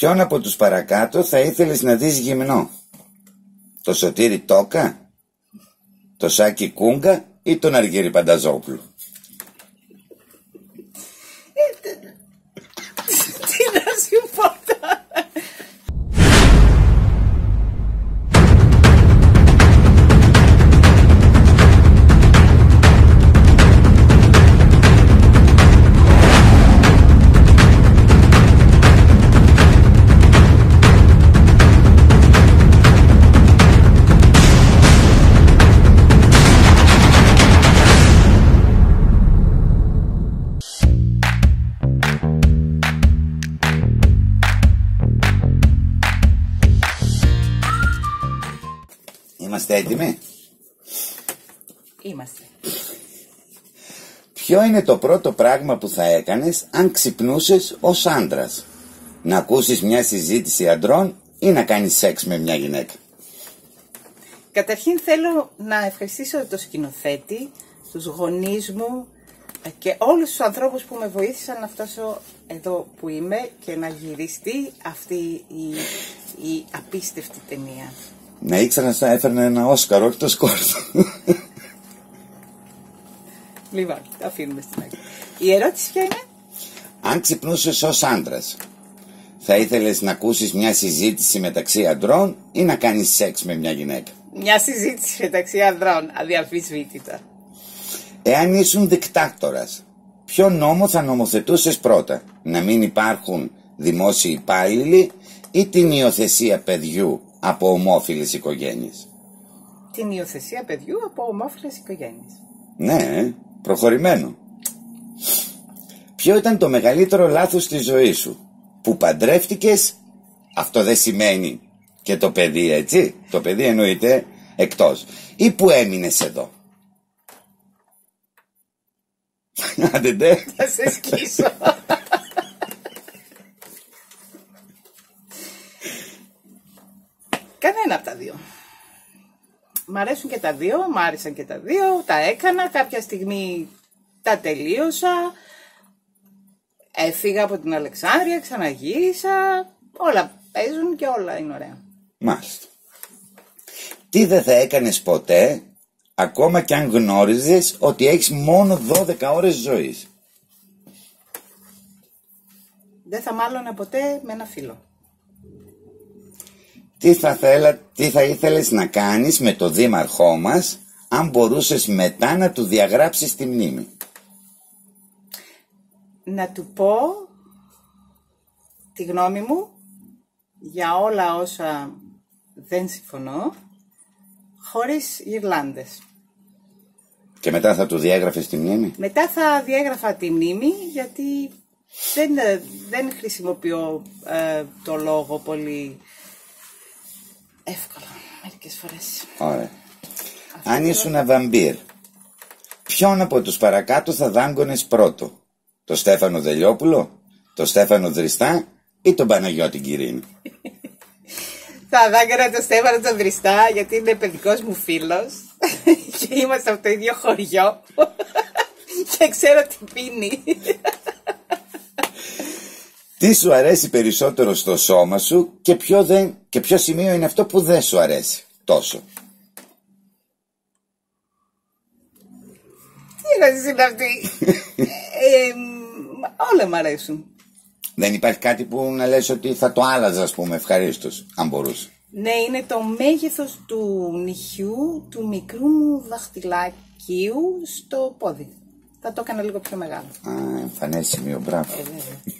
Ποιον από τους παρακάτω θα ήθελες να δεις γυμνό; Το Σωτήρι Τόκα, το Σάκη Κούγκα ή τον Αργύρι Πανταζόπουλο; Είμαστε έτοιμοι; Είμαστε. Ποιο είναι το πρώτο πράγμα που θα έκανες αν ξυπνούσες ως άντρας; Να ακούσεις μια συζήτηση αντρών ή να κάνεις σεξ με μια γυναίκα; Καταρχήν θέλω να ευχαριστήσω το σκηνοθέτη, τους γονείς μου και όλους τους ανθρώπους που με βοήθησαν να φτάσω εδώ που είμαι και να γυριστεί αυτή η, η απίστευτη ταινία. Να ήξερα να έφερνε ένα Όσκαρο, όχι το σκόρδο. Λοιπόν, το αφήνουμε στην άκρη. Η ερώτηση ποια είναι; Αν ξυπνούσες ως άντρας, θα ήθελες να ακούσεις μια συζήτηση μεταξύ αντρών ή να κάνεις σεξ με μια γυναίκα; Μια συζήτηση μεταξύ ανδρών, αδιαφυσβήτητα. Εάν ήσουν δικτάκτορας, ποιο νόμο θα νομοθετούσες πρώτα, να μην υπάρχουν δημόσιοι υπάλληλοι ή την υιοθεσία παιδιού; Από ομόφυλες οικογένειες. Την υιοθεσία παιδιού από ομόφυλες οικογένειες. Ναι, ε, προχωρημένο. Ποιο ήταν το μεγαλύτερο λάθος της ζωής σου, που παντρεύτηκες, αυτό δεν σημαίνει και το παιδί έτσι, το παιδί εννοείται εκτός, ή που έμεινες εδώ; Άντε ντε. Θα σε σκίσω. Κανένα από τα δύο. Μ' αρέσουν και τα δύο, μ' άρεσαν και τα δύο, τα έκανα, κάποια στιγμή τα τελείωσα, έφυγα από την Αλεξάνδρεια, ξαναγύρισα, όλα παίζουν και όλα είναι ωραία. Μάλιστα. Τι δεν θα έκανες ποτέ, ακόμα και αν γνώριζες ότι έχεις μόνο 12 ώρες ζωής; Δεν θα μάλλον ποτέ με ένα φίλο. Τι θα, θέλα, τι θα ήθελες να κάνεις με το δήμαρχό μας αν μπορούσες μετά να του διαγράψεις τη μνήμη; Να του πω τη γνώμη μου για όλα όσα δεν συμφωνώ χωρίς Ιρλάνδες. Και μετά θα του διέγραφες τη μνήμη; Μετά θα διέγραφα τη μνήμη γιατί δεν, δεν χρησιμοποιώ ε, το λόγο πολύ εύκολα μερικές φορές. Ωραία. Αν ήσουν βαμπύρ, ποιον από τους παρακάτω θα δάγκωνες πρώτο; Το Στέφανο Δελιόπουλο, το Στέφανο Δριστά ή τον Παναγιώτη Κυρίνη. θα δάγκωνα το Στέφανο τον Δριστά γιατί είναι παιδικός μου φίλος και είμαστε από το ίδιο χωριό και ξέρω τι πίνει. Τι σου αρέσει περισσότερο στο σώμα σου και ποιο, δεν, και ποιο σημείο είναι αυτό που δεν σου αρέσει τόσο; Τι ερώτηση είναι αυτή. ε, όλα μου αρέσουν. Δεν υπάρχει κάτι που να λες ότι θα το άλλαζα ας πούμε ευχαρίστως αν μπορούσε. Ναι, είναι το μέγεθος του νυχιού του μικρού μου δαχτυλακίου στο πόδι. Θα το έκανα λίγο πιο μεγάλο. Α, εμφανές σημείο, μπράβο. Ε, βέβαια.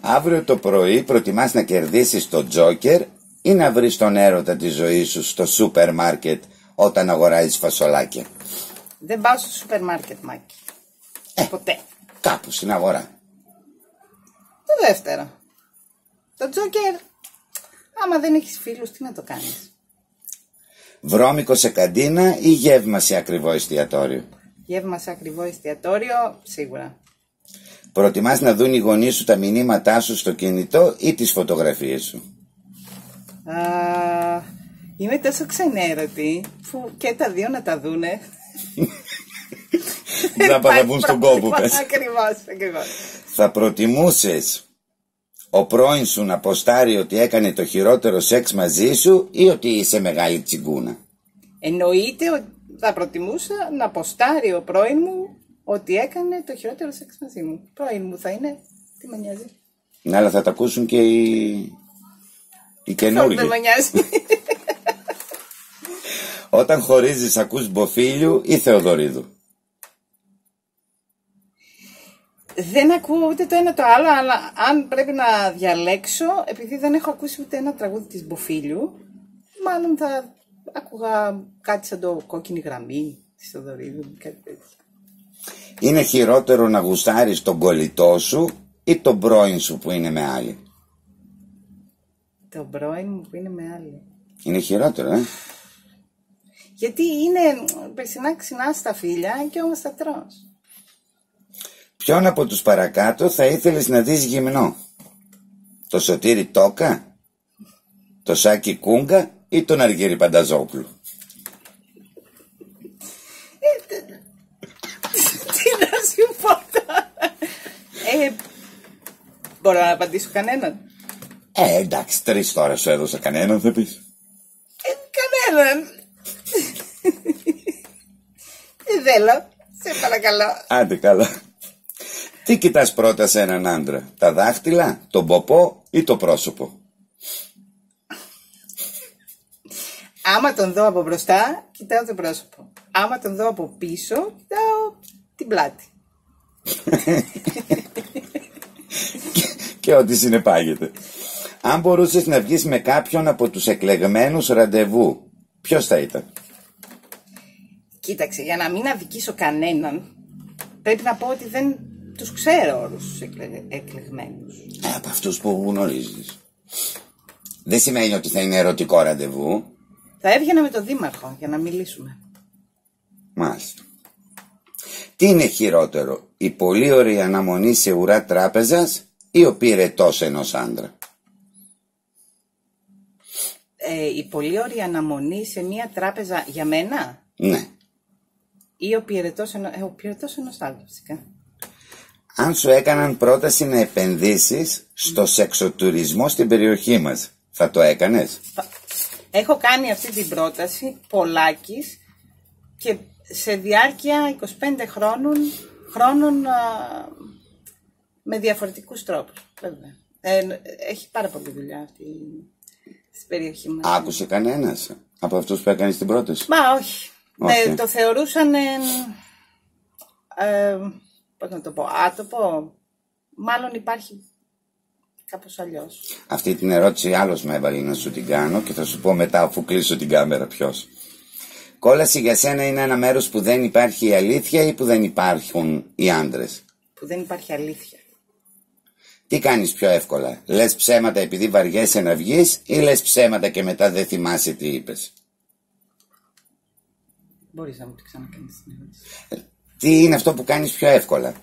Αύριο το πρωί προτιμάς να κερδίσεις το τζόκερ ή να βρεις τον έρωτα της ζωής σου στο σούπερ μάρκετ όταν αγοράζεις φασολάκια. Δεν πάω στο σούπερ μάρκετ, Μάκη. Ε. Ποτέ. Κάπου στην αγορά. Το δεύτερο. Το τζόκερ, άμα δεν έχεις φίλους, τι να το κάνεις; Βρώμικο σε καντίνα ή γεύμα σε ακριβό εστιατόριο; Γεύμα σε ακριβό εστιατόριο, σίγουρα. Προτιμάς να δουν οι γονείς σου τα μηνύματά σου στο κινητό ή τις φωτογραφίες σου; Α, είμαι τόσο ξενέρωτη που και τα δύο να τα δούνε. Θα παραβούν στον κόπο πες. Ακριβώς, ακριβώς. Θα προτιμούσες ο πρώην σου να ποστάρει ότι έκανε το χειρότερο σεξ μαζί σου ή ότι είσαι μεγάλη τσιγκούνα; Εννοείται ότι θα προτιμούσα να ποστάρει ο πρώην μου ότι έκανε το χειρότερο σεξ μαζί μου. Πρώην μου θα είναι, τι με νοιάζει. Ναι, αλλά θα τα ακούσουν και οι, οι καινούργοι. Δεν με νοιάζει. Όταν χωρίζεις ακούς Μποφίλιου ή Θεοδωρίδου; Δεν ακούω ούτε το ένα το άλλο, αλλά αν πρέπει να διαλέξω, επειδή δεν έχω ακούσει ούτε ένα τραγούδι της Μποφίλιου, μάλλον θα άκουγα κάτι σαν το κόκκινη γραμμή της Θεοδωρίδου, κάτι τέτοιο. Είναι χειρότερο να γουστάρεις τον κολλητό σου ή τον πρώην σου που είναι με άλλη; Το πρώην μου που είναι με άλλη. Είναι χειρότερο, ε. Γιατί είναι περσινά ξινά στα φίλια και όμως τα τρως. Ποιον από τους παρακάτω θα ήθελες να δεις γυμνό; Το Σωτήρι Τόκα, το Σάκη Κούγκα ή τον Αργύρι Πανταζόπουλου. Τι να σου πω τώρα. Ε, μπορώ να απαντήσω κανέναν. Ε, εντάξει, τρεις τώρα σου έδωσα κανέναν θα πεις. Ε, κανέναν. Δεν θέλω. Σε παρακαλώ. Άντε καλά. Τι κοιτάς πρώτα σε έναν άντρα, τα δάχτυλα, τον ποπό ή το πρόσωπο; Άμα τον δω από μπροστά, κοιτάω το πρόσωπο. Άμα τον δω από πίσω, κοιτάω την πλάτη. και ό,τι συνεπάγεται. Αν μπορούσες να βγεις με κάποιον από τους εκλεγμένους ραντεβού, ποιος θα ήταν; Κοίταξε, για να μην αδικήσω κανέναν, πρέπει να πω ότι δεν τους ξέρω όλους τους εκλε... εκλεγμένους. Ε, από αυτούς που γνωρίζεις. Δεν σημαίνει ότι θα είναι ερωτικό ραντεβού. Θα έβγαινα με τον Δήμαρχο για να μιλήσουμε. Μάλιστα. Τι είναι χειρότερο, η πολύ ωραία αναμονή σε ουρά τράπεζας ή ο πυρετός ενός άντρα. Ε, η πολύ ωραία αναμονή σε μια τράπεζα για μένα; Ναι. ή ο πυρετός, ενός... ε, ο πυρετός ενός άλλου φυσικά. Αν σου έκαναν πρόταση να επενδύσεις στο σεξοτουρισμό στην περιοχή μας, θα το έκανες; Έχω κάνει αυτή την πρόταση πολλάκις και σε διάρκεια 25 χρόνων, χρόνων α, με διαφορετικούς τρόπους. Βέβαια. Ε, έχει πάρα πολύ δουλειά αυτή στην περιοχή μας. Άκουσε κανένας από αυτούς που έκανες την πρόταση; Μα όχι. Όχι. Ε, το θεωρούσαν, ε, ε, πώς να το πω, άτοπο. Μάλλον υπάρχει κάπως αλλιώς. Αυτή την ερώτηση άλλος με έβαλε να σου την κάνω και θα σου πω μετά αφού κλείσω την κάμερα ποιος. Κόλαση για σένα είναι ένα μέρος που δεν υπάρχει η αλήθεια ή που δεν υπάρχουν οι άντρες; Που δεν υπάρχει αλήθεια. Τι κάνεις πιο εύκολα, λες ψέματα επειδή βαριέσαι να βγεις ή λες ψέματα και μετά δεν θυμάσαι τι είπες; Μπορείς να μου το ξανακάνεις την ερώτηση. Τι είναι αυτό που κάνεις πιο εύκολα;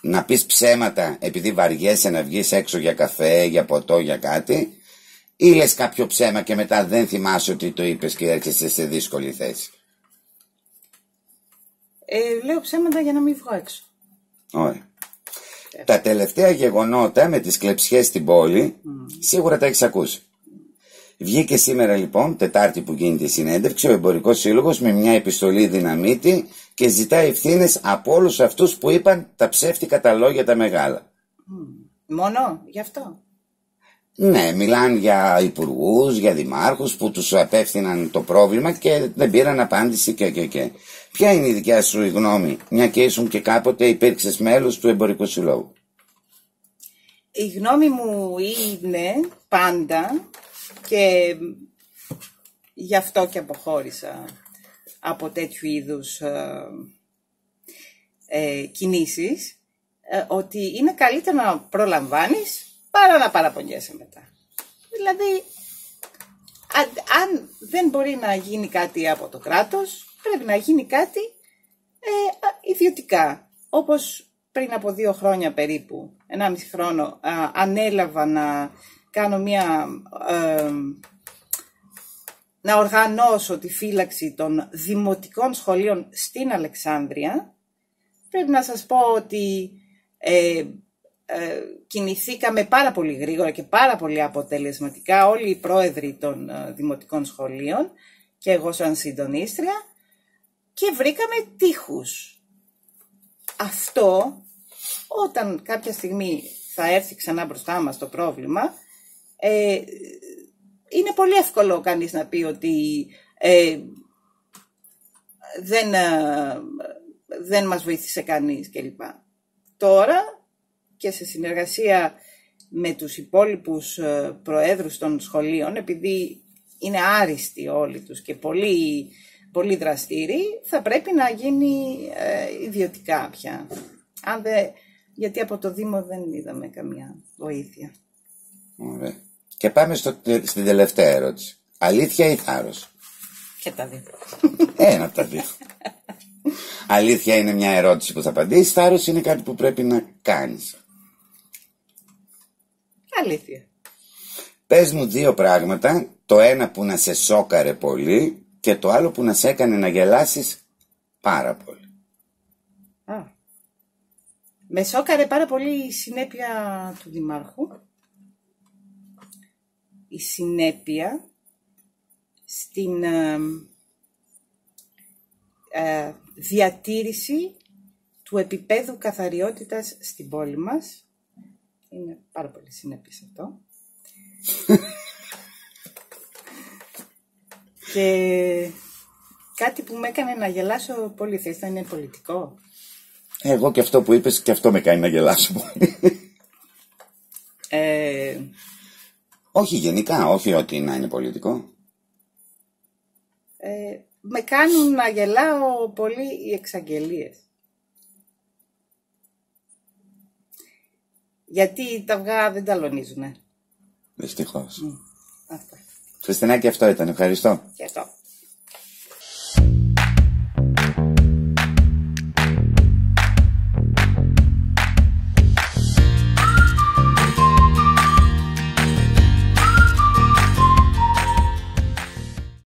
Να πεις ψέματα επειδή βαριέσαι να βγεις έξω για καφέ, για ποτό, για κάτι ή λες κάποιο ψέμα και μετά δεν θυμάσαι ότι το είπες και έρχεσαι σε δύσκολη θέση; Ε, λέω ψέματα για να μην βγω έξω. Ωραία. Τα τελευταία γεγονότα με τις κλεψιές στην πόλη σίγουρα τα έχεις ακούσει. Βγήκε σήμερα λοιπόν, Τετάρτη που γίνεται η συνέντευξη, ο Εμπορικός Σύλλογος με μια επιστολή δυναμίτη και ζητάει ευθύνες από όλους αυτούς που είπαν τα ψεύτικα τα λόγια τα μεγάλα. Μόνο γι' αυτό; Ναι, μιλάνε για υπουργούς, για δημάρχους που τους απέφθηναν το πρόβλημα και δεν πήραν απάντηση και, και, και. Ποια είναι η δικιά σου η γνώμη, μια και ήσουν και κάποτε υπήρξες μέλος του Εμπορικού Συλλόγου; Η γνώμη μου είναι πάντα και γι' αυτό και αποχώρησα από τέτοιου είδους ε, ε, κινήσεις ε, ότι είναι καλύτερο να προλαμβάνεις παρά να παραπονιέσαι μετά. Δηλαδή, αν, αν δεν μπορεί να γίνει κάτι από το κράτος, πρέπει να γίνει κάτι ε, α, ιδιωτικά. Όπως πριν από δύο χρόνια περίπου, ενάμιση χρόνο, α, ανέλαβα να κάνω μια... ε, να οργανώσω τη φύλαξη των δημοτικών σχολείων στην Αλεξάνδρεια. Πρέπει να σας πω ότι ε, ε, κινηθήκαμε πάρα πολύ γρήγορα και πάρα πολύ αποτελεσματικά όλοι οι πρόεδροι των ε, δημοτικών σχολείων και εγώ σαν συντονίστρια και βρήκαμε τείχους. Αυτό όταν κάποια στιγμή θα έρθει ξανά μπροστά μας το πρόβλημα ε, είναι πολύ εύκολο κανείς να πει ότι ε, δεν, ε, δεν μας βοήθησε κανείς κλπ. Τώρα και σε συνεργασία με τους υπόλοιπους ε, προέδρους των σχολείων, επειδή είναι άριστοι όλοι τους και πολύ, πολύ δραστήριοι, θα πρέπει να γίνει ε, ιδιωτικά πια. Αν γιατί από το Δήμο δεν είδαμε καμία βοήθεια. Ωραία. Και πάμε στο, στην τελευταία ερώτηση. Αλήθεια ή θάρρος; Και τα δύο. Ένα από τα δύο. Αλήθεια είναι μια ερώτηση που θα απαντήσεις. Θάρρος είναι κάτι που πρέπει να κάνεις. Αλήθεια. Πες μου δύο πράγματα. Το ένα που να σε σόκαρε πολύ και το άλλο που να σε έκανε να γελάσεις πάρα πολύ. Α. Με σόκαρε πάρα πολύ η συνέπεια του Δημάρχου. Η συνέπεια στην ε, ε, διατήρηση του επίπεδου καθαριότητας στην πόλη μας. Είναι πάρα πολύ συνέπειες αυτό. και κάτι που με έκανε να γελάσω πολύ θες, είναι πολιτικό; Εγώ και αυτό που είπες και αυτό με κάνει να γελάσω πολύ. Ε, όχι γενικά, όχι ότι να είναι πολιτικό. ε, με κάνουν να γελάω πολύ οι εξαγγελίες. Γιατί τα αυγά δεν ταλωνίζουνε. Δυστυχώς. Αυτό. Χριστινάκη αυτό ήταν. Ευχαριστώ. Και αυτό.